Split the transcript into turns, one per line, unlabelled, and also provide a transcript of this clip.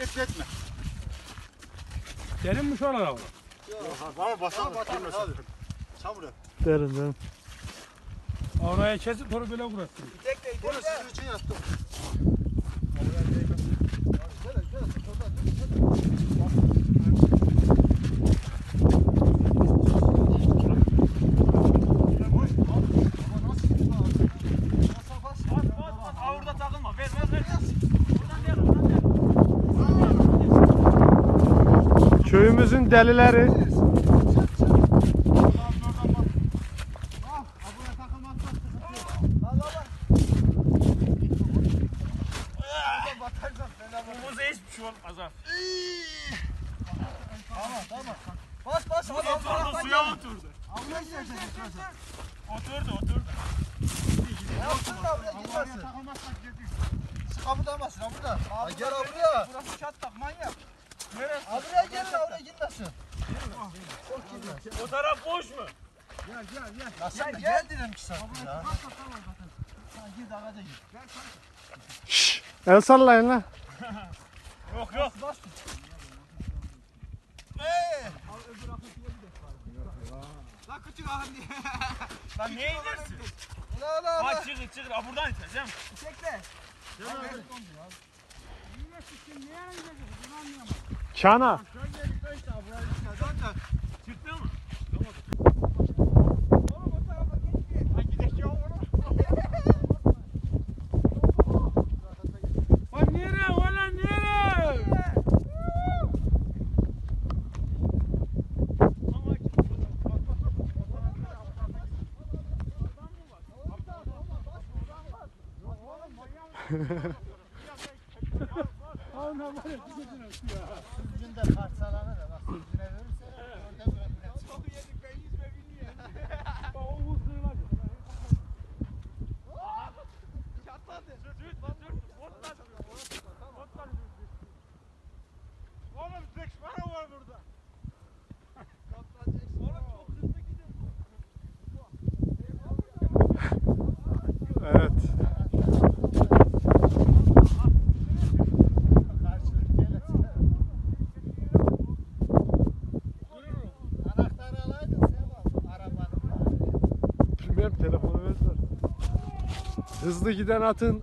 Etletme.
Derinmiş oralar abi.
Bana basalım. Girmesin. Çamur yap.
Derin derin.
Oraya kesip sonra böyle bıraktım.
Bunu sizin için yaptım.
Avurda takılma. Ver ver ver. Buradan ver. Buradan ver.
Köyümüzün delileri.
Umuza hiçbir şey olmaz ha.
Bas bas.
Oturdu suya oturdu. Oturdu oturdu.
Kapıdamasın ha burada. Ha, Gel ha buraya.
Burası çatlak manyak. Neresi?
Ha buraya gelin ha buraya gitmesin.
O taraf boş mu?
Nasıl gel, gel dedim ki sana ya. Ha, Gir daha da gir.
Şşş. El sallayın lan.
Yok yok.
Lan küçük ahım diye.
Lan niye inersin?
La la
Ha çıkır çıkır. Ha buradan iteceğim.
Çekle.
Çana.
Ana var ya gideceksin aşağı ya.
Yüzünde parçalanır da
Bilmem telefonu ver. Hızlı giden atın